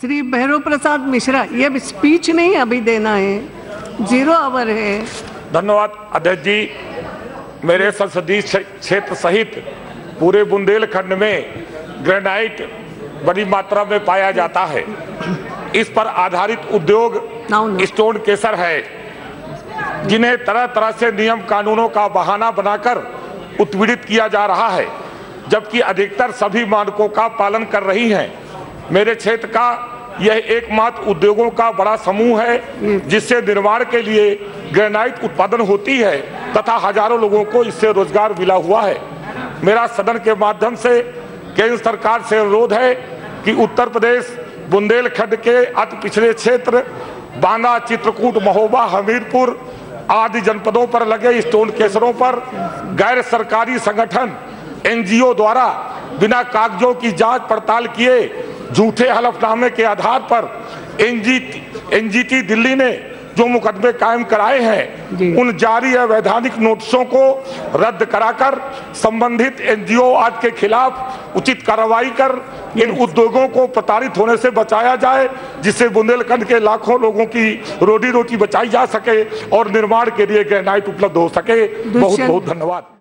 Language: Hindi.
श्री भैरव प्रसाद मिश्रा ये स्पीच नहीं अभी देना है। ज़ीरो आवर है। धन्यवाद अध्यक्ष जी। मेरे संसदीय क्षेत्र सहित पूरे बुंदेलखंड में ग्रेनाइट बड़ी मात्रा में पाया जाता है। इस पर आधारित उद्योग स्टोन केसर है जिन्हें तरह तरह से नियम कानूनों का बहाना बनाकर उत्पीड़ित किया जा रहा है जबकि अधिकतर सभी मानकों का पालन कर रही हैं। मेरे क्षेत्र का यह एकमात्र उद्योगों का बड़ा समूह है, जिससे निर्माण के लिए ग्रेनाइट उत्पादन होती है तथा हज़ारों लोगों को इससे रोज़गार मिला हुआ है। मेरा सदन के माध्यम से केंद्र सरकार से अनुरोध है कि उत्तर प्रदेश बुंदेलखंड के अति पिछड़े क्षेत्र, बांदा, चित्रकूट, महोबा, हमीरपुर आदि जनपदों पर लगे स्टोन केसरों पर गैर सरकारी संगठन, एनजीओ द्वारा बिना कागजों की जाँच पड़ताल किए झूठे हलफनामे के आधार पर एनजीटी एनजीटी दिल्ली ने जो मुकदमे कायम कराए हैं उन जारी अवैधानिक नोटिसों को रद्द कराकर संबंधित एनजीओ आज के खिलाफ उचित कार्रवाई कर इन उद्योगों को प्रताड़ित होने से बचाया जाए जिससे बुंदेलखंड के लाखों लोगों की रोटी रोटी बचाई जा सके और निर्माण के लिए ग्रेनाइट उपलब्ध हो सके। बहुत बहुत धन्यवाद।